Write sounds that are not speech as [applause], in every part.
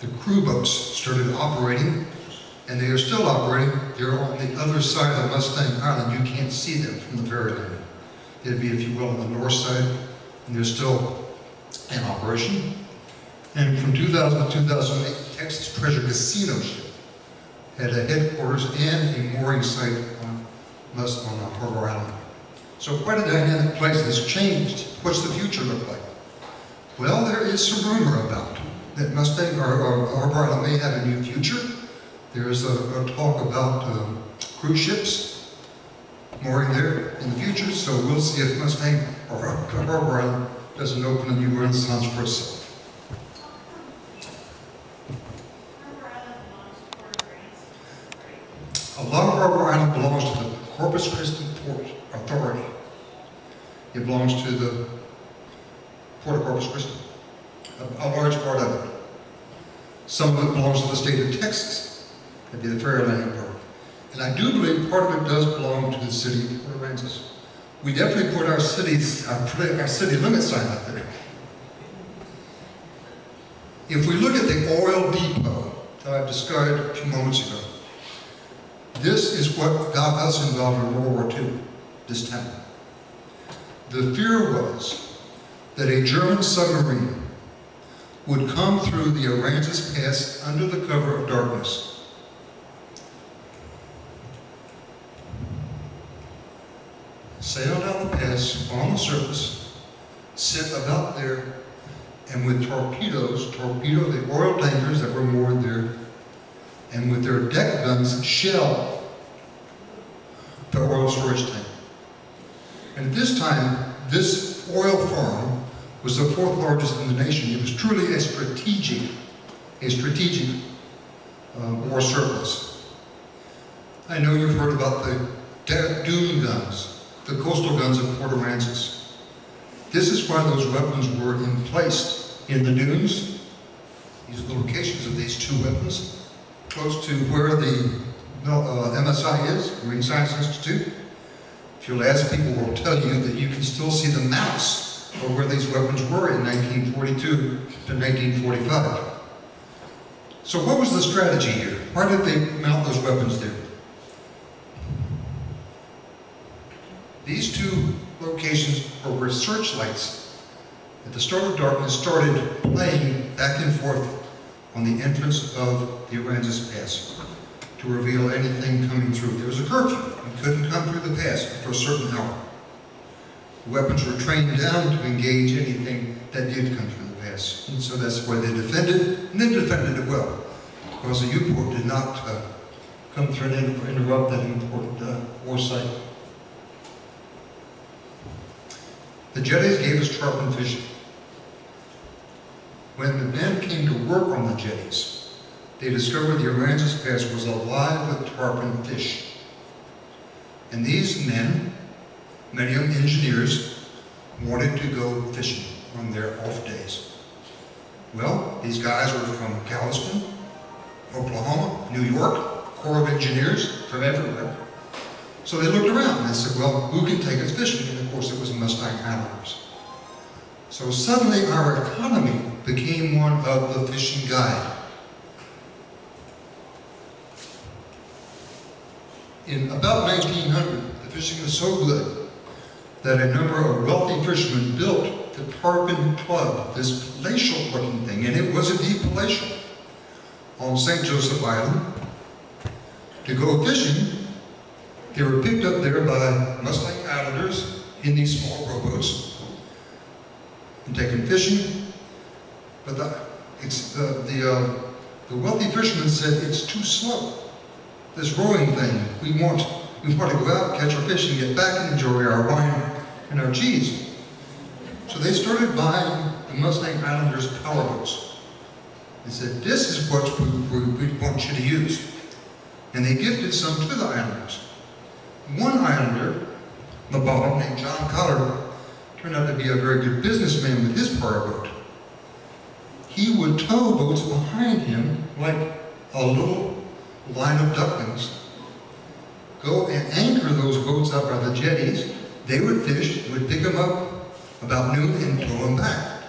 the crew boats started operating, and they are still operating. They're on the other side of Mustang Island. You can't see them from the ferry landing. They'd be, if you will, on the north side, and they're still in operation. And from 2000 to 2008, Texas Treasure Casino Ship had a headquarters and a mooring site on, Must on uh, Harbor Island. So quite a dynamic place has changed. What's the future look like? Well, there is some rumor about that Mustang or, or Harbor Island may have a new future. There is a, a talk about um, cruise ships mooring there in the future, so we'll see if Mustang or Harbor Island doesn't open a new renaissance for itself. A lot of Harbor Island belongs to the Corpus Christi Port Authority. It belongs to the Port of Corpus Christi, a, large part of it. Some of it belongs to the state of Texas. That'd be the ferry landing part. And I do believe part of it does belong to the city of Port Aransas. We definitely put our cities, our, our city limit sign out there. If we look at the oil depot that I described a few moments ago, this is what got us involved in World War II, this town. The fear was that a German submarine would come through the Aransas Pass under the cover of darkness. Sail down the pass on the surface, sit about there, and with torpedoes, torpedo the oil tankers that were moored there, and with their deck guns, shell the oil storage tank. And at this time, this oil farm was the fourth largest in the nation. It was truly a strategic, a strategic uh, war surplus. I know you've heard about the dune guns, the coastal guns of Port Aransas. This is why those weapons were emplaced in the dunes. These are the locations of these two weapons, close to where the uh, MSI is, Marine Science Institute. If you'll ask people, will tell you that you can still see the of where these weapons were in 1942 to 1945. So what was the strategy here? Why did they mount those weapons there? These two locations were where searchlights at the start of darkness started playing back and forth on the entrance of the Aransas Pass to reveal anything coming through. There was a curfew. You couldn't come through the pass after a certain hour. The weapons were trained down to engage anything that did come through the pass. And so that's why they defended, and they defended it well, because the U-boat did not uh, come through and interrupt that important uh, war site. The jetties gave us tarpon fishing. When the men came to work on the jetties, they discovered the Aransas Pass was alive with tarpon fish. And these men, many of them engineers, wanted to go fishing on their off days. Well, these guys were from Galveston, Oklahoma, New York, Corps of Engineers from everywhere. So they looked around and said, well, who can take us fishing? And of course it was Mustang Islanders. So suddenly our economy became one of the fishing guide. in about 1900, the fishing was so good that a number of wealthy fishermen built the Tarpon Club, this palatial looking thing, and it was indeed palatial, on St. Joseph Island. To go fishing, they were picked up there by Mustang Islanders in these small rowboats and taken fishing. But the, it's, the, the, uh, the wealthy fishermen said it's too slow this rowing thing. We want, we want to go out, catch our fish, and get back and enjoy our wine and our cheese. So they started buying the Mustang Islanders powerboats. They said, this is what we, we, want you to use. And they gifted some to the Islanders. One Islander, the bottom named John Cotter, turned out to be a very good businessman with his powerboat. He would tow boats behind him like a little line of ducklings, go and anchor those boats up by the jetties. They would fish, would pick them up about noon and tow them back.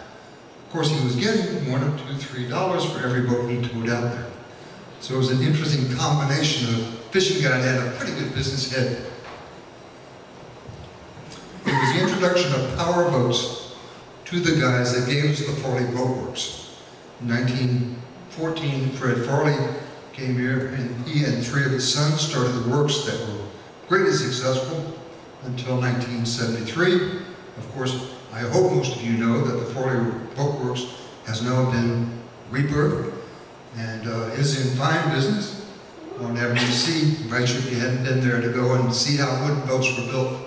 Of course, he was getting one or two, three dollars for every boat he towed out there. So it was an interesting combination of fishing guy had a pretty good business head. It was the introduction of power boats to the guys that gave us the Farley Boat Works. In 1914, Fred Farley came here and he and three of his sons started the works that were greatly successful until 1973. Of course, I hope most of you know that the Farley Boat Works has now been rebirthed and uh, is in fine business on Avenue C. Invite you if you hadn't been there to go and see how wooden boats were built.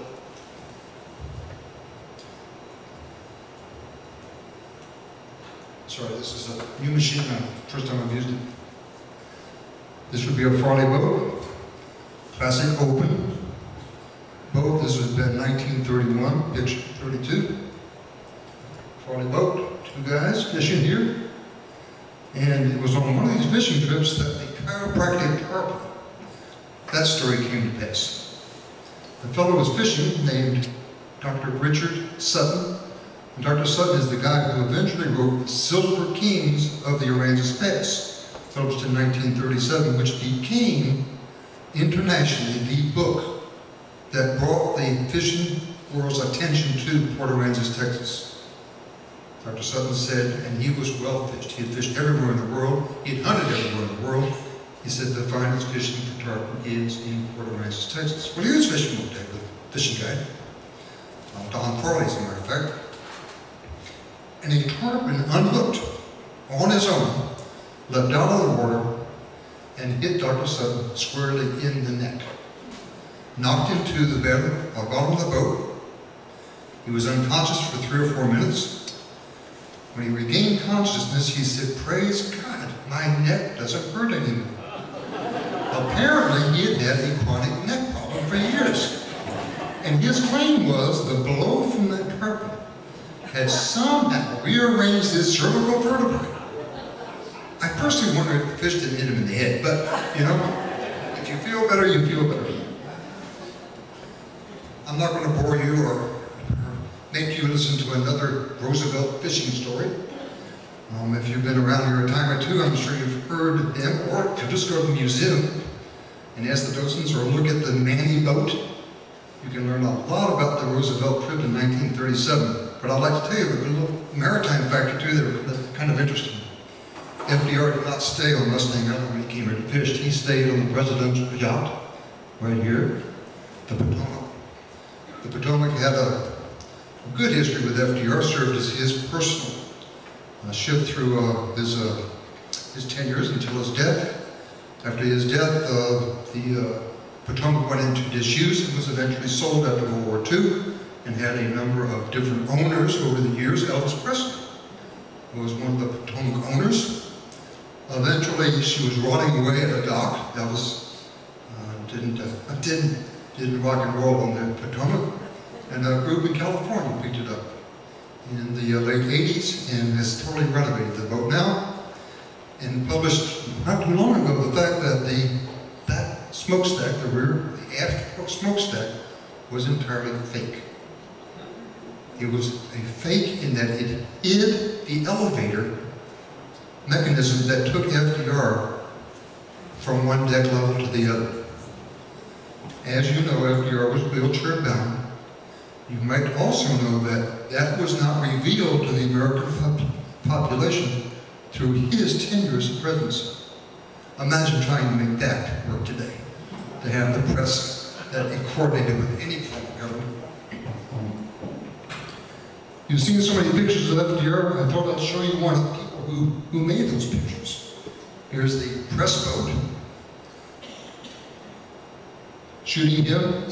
Sorry, this is a new machine, first time I've used it. This would be a Farley boat, classic open boat. This has been 1931, pitch 32. Farley boat, two guys fishing here. And it was on one of these fishing trips that the chiropractic tarpon, that story came to pass. The fellow was fishing named Dr. Richard Sutton. And Dr. Sutton is the guy who eventually wrote Silver Kings of the Aransas Pass, published in 1937, which became internationally the book that brought the fishing world's attention to Port Aransas, Texas. Dr. Sutton said, and he was well fished. He had fished everywhere in the world. He had hunted everywhere in the world. He said the finest fishing for tarpon is in Port Aransas, Texas. Well, he was fishing one day with a fishing guide. Uh, Don Farley, as a matter of fact. And a tarpon, unhooked, on his own, leapt out of the water and hit Dr. Sutton squarely in the neck. Knocked him to the bed, uh, bottom of the boat. He was unconscious for three or four minutes. When he regained consciousness, he said, praise God, my neck doesn't hurt anymore. Apparently, he had had a chronic neck problem for years. And his claim was the blow from that tarpon had somehow rearranged his cervical vertebrae. I personally wonder if the fish didn't hit him in the head, but, you know, if you feel better, you feel better. I'm not going to bore you or make you listen to another Roosevelt fishing story. Um, if you've been around here a time or two, I'm sure you've heard them, or you just go to the museum and ask the docents or look at the Manny boat, you can learn a lot about the Roosevelt trip in 1937. But I'd like to tell you a little maritime factor too that kind of interesting. FDR did not stay on Mustang Island when he came here to fish. He stayed on the president's yacht right here, the Potomac. The Potomac had a good history with FDR, served as his personal uh, ship through uh, his, uh, his tenures until his death. After his death, uh, the uh, Potomac went into disuse and was eventually sold after World War II and had a number of different owners over the years. Elvis Presley was one of the Potomac owners. Eventually, she was rotting away at a dock. Elvis uh, didn't, didn't, didn't rock and roll on the Potomac. And a group in California picked it up in the uh, late 80s and has totally renovated the boat now and published not too long ago the fact that the that smokestack, the rear, the aft smokestack, was entirely fake. It was a fake in that it hid the elevator mechanism that took FDR from one deck level to the other. As you know, FDR was wheelchair bound you might also know that that was not revealed to the American population through his 10 years of presidency. Imagine trying to make that work today, to have the press that coordinated with any form of government. You've seen so many pictures of FDR, I thought I'd show you one of the people who, who made those pictures. Here's the press boat shooting him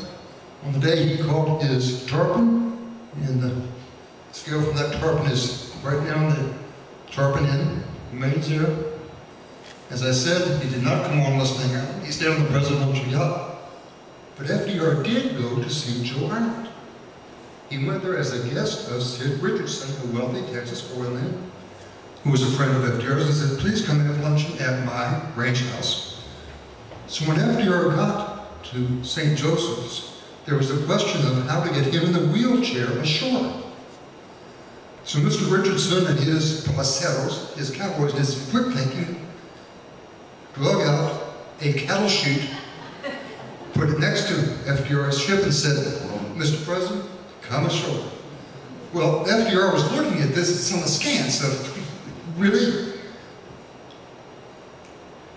on the day he caught his tarpon, and the scale from that tarpon is right down the tarpon end, remains there. As I said, he did not come on Mustang Island. He stayed on the presidential yacht. But FDR did go to St. Joe Island. He went there as a guest of Sid Richardson, a wealthy Texas oil man, who was a friend of FDR's, and said, please come have luncheon at my ranch house. So when FDR got to St. Joseph's, there was a question of how to get him in the wheelchair ashore. So Mr. Richardson and his placeros, his cowboys, did some quick thinking, drug out a cattle chute, put it next to FDR's ship and said, Mr. President, come ashore. Well, FDR was looking at this on askance of, really?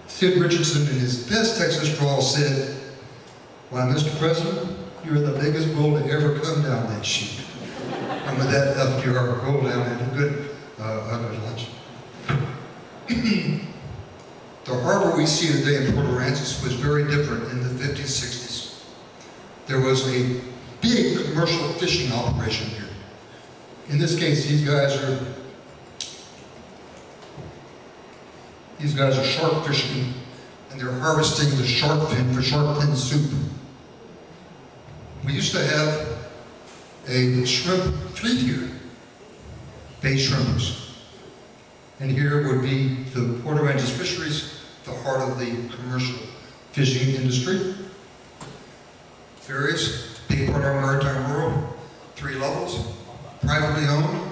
Sid Richardson, in his best Texas drawl, said, why, Mr. President, you're the biggest bull to ever come down that chute. And with that, FDR rolled down and a good, uh, good lunch. [clears throat] the harbor we see today in Port Aransas was very different in the 50s, 60s. There was a big commercial fishing operation here. In this case, these guys are these guys are shark fishing, and they're harvesting the shark fin for shark fin soup. We used to have a shrimp fleet here, bay shrimpers. And here would be the Port Aransas Fisheries, the heart of the commercial fishing industry. Various, big part of our maritime world, three levels, privately owned,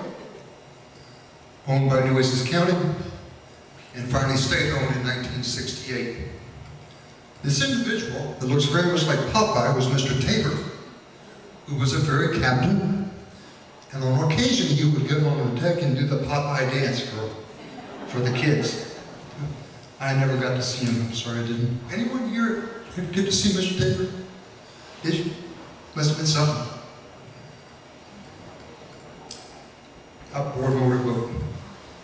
owned by Nueces County, and finally state-owned in 1968. This individual that looks very much like Popeye was Mr. Tabor, who was a very captain, and on occasion he would get on the deck and do the Popeye dance for, for the kids. I never got to see him, I'm sorry I didn't. Anyone here get to see Mr. Tabor? Did you? Must have been something. Outboard motorboat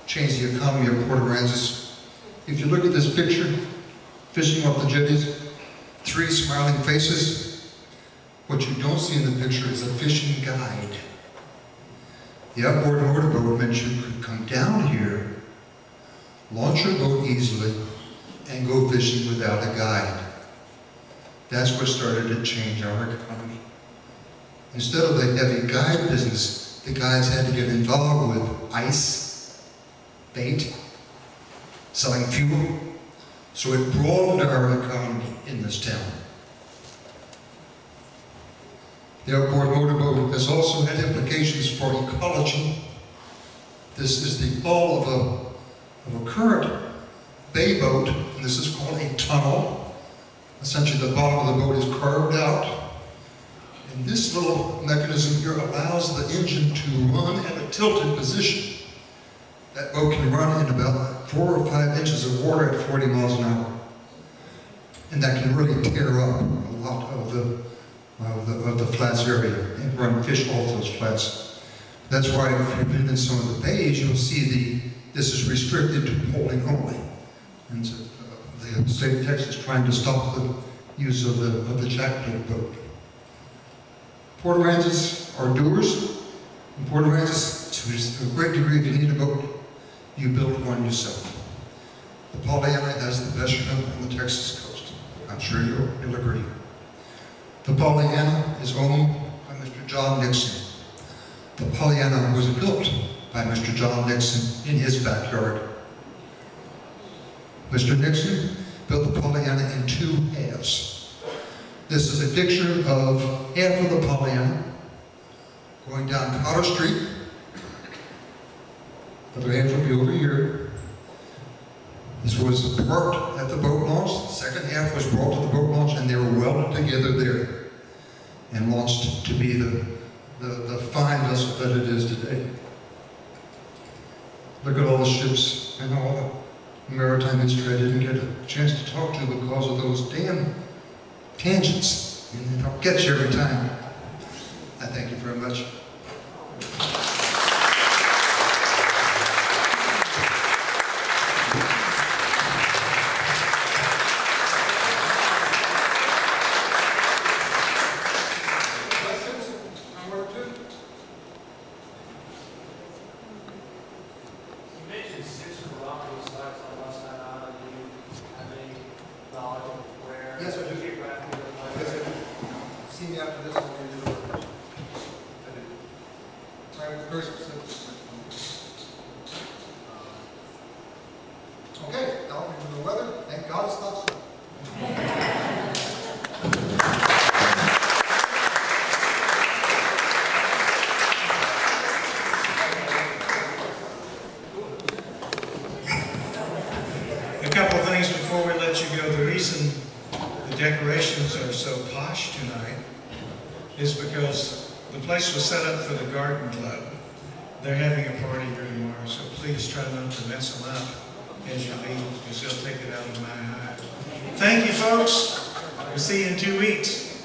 changed the economy of Port Aransas. If you look at this picture, fishing off the jetties, three smiling faces. What you don't see in the picture is a fishing guide. The outboard motorboat meant you could come down here, launch your boat easily, and go fishing without a guide. That's what started to change our economy. Instead of the heavy guide business, the guides had to get involved with ice, bait, selling fuel, so it broadened our economy in this town. The outboard motorboat has also had implications for ecology. This is the hull of a, of a current bay boat, and this is called a tunnel. Essentially, the bottom of the boat is carved out and this little mechanism here allows the engine to run at a tilted position. That boat can run in about four or five inches of water at 40 miles an hour. And that can really tear up a lot of the, of the, of the flats area and run fish off those flats. That's why if you've been in some of the bays, you'll see the, this is restricted to poling only. And so, uh, the state of Texas trying to stop the use of the, of the jackboat boat. Port Aransas are doers. In Port Aransas, to a great degree, if you need a boat, you build one yourself. The Pollyanna has the best shrimp on the Texas coast. I'm sure you'll, you'll agree. The Pollyanna is owned by Mr. John Nixon. The Pollyanna was built by Mr. John Nixon in his backyard. Mr. Nixon built the Pollyanna in two halves. This is a picture of half of the Pollyanna going down Cotter Street. The other half will be over here. This was parked at the boat launch. The second half was brought to the boat launch and they were welded together there and launched to be the, the, the fine vessel that it is today. Look at all the ships and all the maritime industry I didn't get a chance to talk to because of those damn tangents. And I'll get you every time. I thank you very much. Set up for the garden club. They're having a party here tomorrow, so please try not to mess them up as you leave, because they'll take it out of my eye. Thank you, folks. We'll see you in two weeks.